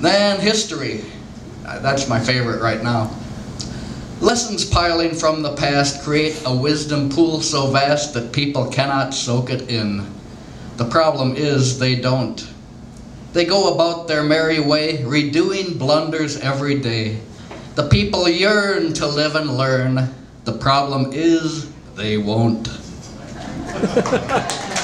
Then history. Uh, that's my favorite right now. Lessons piling from the past create a wisdom pool so vast that people cannot soak it in. The problem is they don't. They go about their merry way, redoing blunders every day. The people yearn to live and learn. The problem is they won't.